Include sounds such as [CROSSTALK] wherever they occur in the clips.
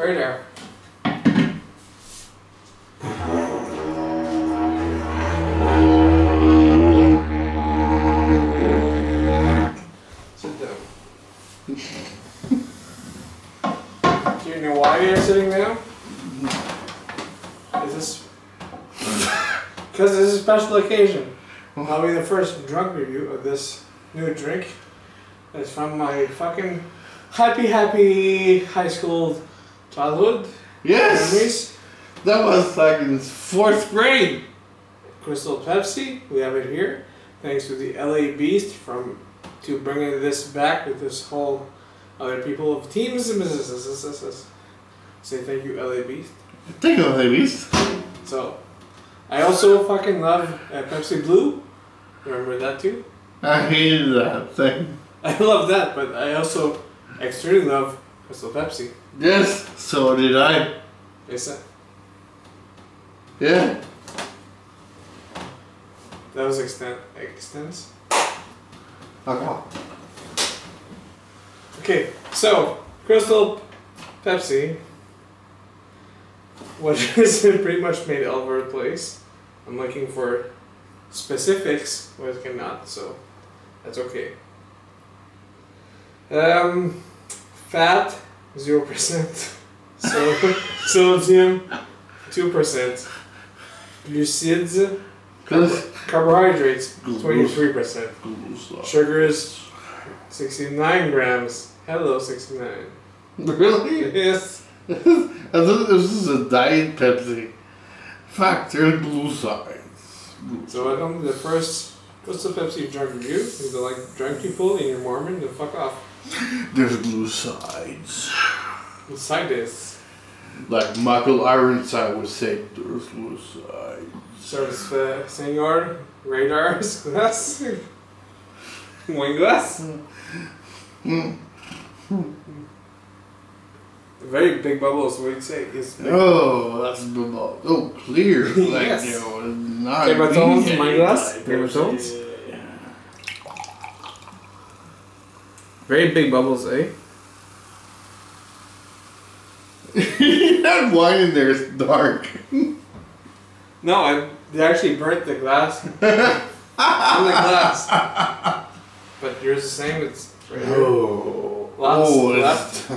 Right there. Sit down. Do you know why you're sitting down? Is this because this is a special occasion? I'll be the first drunk review of this new drink. It's from my fucking happy, happy high school childhood Yes! memories. That was like in fourth grade. Crystal Pepsi, we have it here. Thanks to the LA Beast from to bringing this back with this whole other people of teams. and businesses. Say thank you, LA Beast. Thank you, LA Beast. So, I also fucking love uh, Pepsi Blue. Remember that too? I hated that thing. [LAUGHS] I love that, but I also extremely love Crystal Pepsi. Yes, so did I. Is that Yeah. that was extent extents? Okay. Okay, so Crystal Pepsi, which [LAUGHS] is pretty much made all over the place. I'm looking for specifics, but I cannot, so that's okay. Um, fat zero percent, so sodium two percent, glucides Cause carbohydrates twenty three percent. sugars, 69 grams. Hello, 69. Really? [LAUGHS] Yes. I thought this was a diet Pepsi. Factor blue sides. So welcome to the first What's the Pepsi drunk review. If you like drunk people and you're Mormon, then fuck off. [LAUGHS] There's blue sides. Inside this, Like Michael Ironside would say, there's blue sides. service uh, senor, radars, [LAUGHS] glass, wine glass. Mm. Very big bubbles, what do you say? Yes, big. Oh, that's about oh clear. [LAUGHS] Like Yes. you know, not Game of Thrones, green. my glass. Game of Thrones. Very big bubbles, eh? [LAUGHS] that wine in there is dark. No, I, they actually burnt the glass. [LAUGHS] on the glass. But yours the same, it's right here. Oh, Lots oh, left.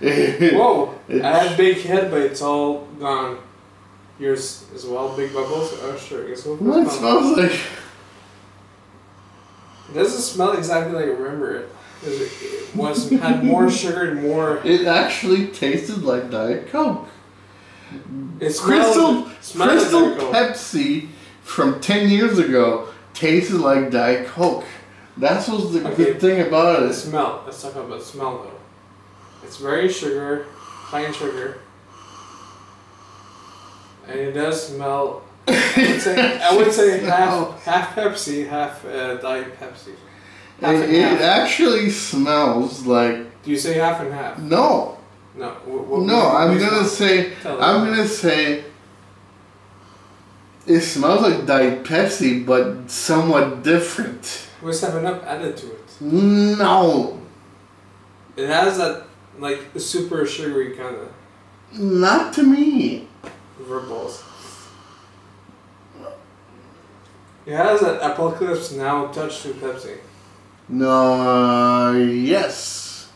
it's- [LAUGHS] Whoa! It's- I had big head, but it's all gone. Yours as well, big bubbles. Oh sure, guess what? What smells like? It doesn't smell exactly like I remember it. It was had more sugar and more. [LAUGHS] It actually tasted like Diet Coke. It Crystal smelled, Crystal like. Pepsi from ten years ago tasted like Diet Coke. That's what's the Okay. good thing about The it. smell. Let's talk about the smell though. It's very sugar, fine sugar, and it does smell. I would say, I would say [LAUGHS] half half Pepsi, half uh, Diet Pepsi. Half It, and it actually smells like Do you say half and half? no, No. wh- wh- no. what I'm gonna smell? say Tell I'm them. gonna say it smells like Diet Pepsi, but somewhat different. With Seven Up added to it. No, It has that like super sugary kind of not to me. verbals. It has that apocalypse now touch to Pepsi. No, uh, yes.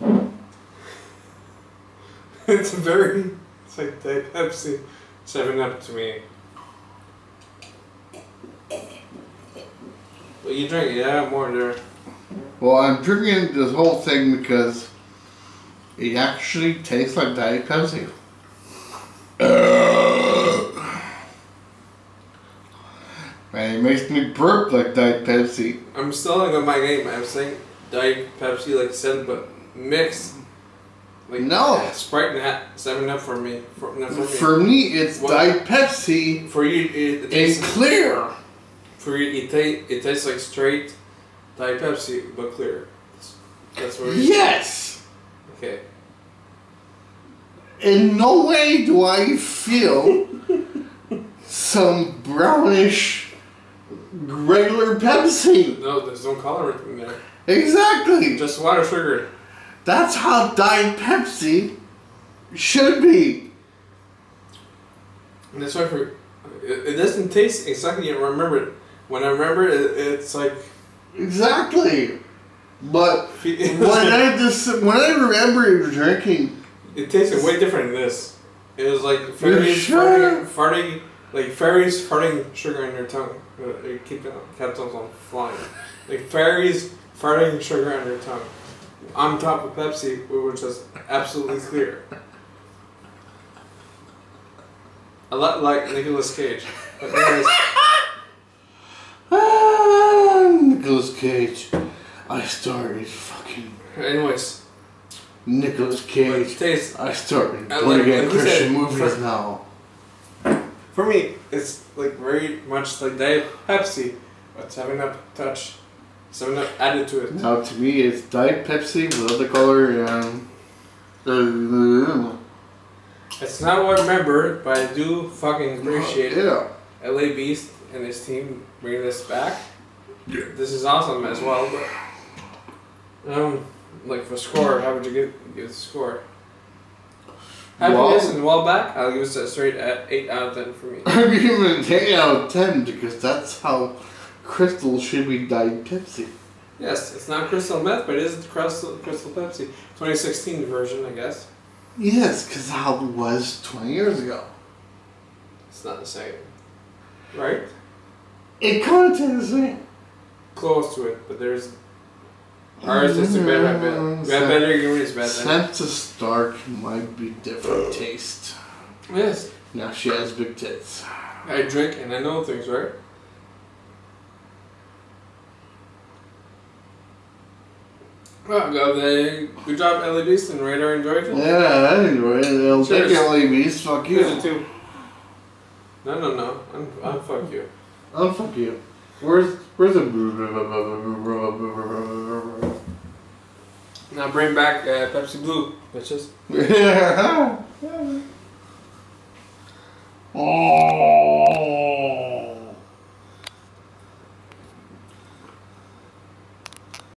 [LAUGHS] it's very. It's like Diet Pepsi, Seven Up to me. But you drink yeah, more there. Well, I'm drinking this whole thing because it actually tastes like Diet Pepsi. [CLEARS THROAT] it makes me burp like Diet Pepsi. I'm still on my game. I'm saying Diet Pepsi, like I said, but mixed. Like No. Sprite and Seven Up for me. For, for me. For me, it's What? Diet Pepsi For you, it, it tastes clear. for you. It, ta- it tastes like straight Diet Pepsi, but clear. That's what. you Yes! Okay. In no way do I feel [LAUGHS] some brownish regular Pepsi. No, there's no color in there. Exactly. Just water, sugar. That's how Diet Pepsi should be. And that's why for it, it doesn't taste exactly. I remember it. When I remember it, it's like Exactly. But [LAUGHS] when I just when I remember drinking, it tasted way different than this. It was like fairies sure? farting, farting, like fairies farting sugar in their tongue. Uh, It keep it kept us on flying. Like fairies farting sugar on their tongue. On top of Pepsi, which was absolutely clear. A lot like Nicolas Cage. Ah, Nicolas Cage. I started fucking anyways, Nicolas Cage. tastes I started going like- like Christian movies now. For me, it's like very much like Diet Pepsi, but Seven Up touch, Seven Up added to it. Now to me, it's Diet Pepsi without the color and. Uh, It's not what I remember, but I do fucking appreciate yeah. LA Beast and his team bringing this back. Yeah. This is awesome as well, but um, like for score, how would you give give the score? Happiness Well- and well back, I'll give it a straight at eight out of ten for me. I'm giving it an 10 out of 10 because that's how Crystal should be Diet Pepsi. Yes, it's not Crystal Meth, but it is Crystal Crystal Pepsi, 2016 version, I guess. Yes, because how it was 20 years ago. It's not the same, right? It kind of tastes the same. Close to it, but there's ours is the better bit. Mm-hmm. We have better ingredients back then. Sansa Stark might be different oh. taste. Yes, Now she has big tits. I drink and I know things, right? Well, go the good job, LA Beast and Radar enjoyed it. Yeah, I enjoy it. They'll take Cheers. LABs. Fuck you. it too. No, no, no. I'm, I'm fuck you. Oh, fuck you. Where's where's the? Now bring back uh, Pepsi Blue, bitches. [LAUGHS] oh.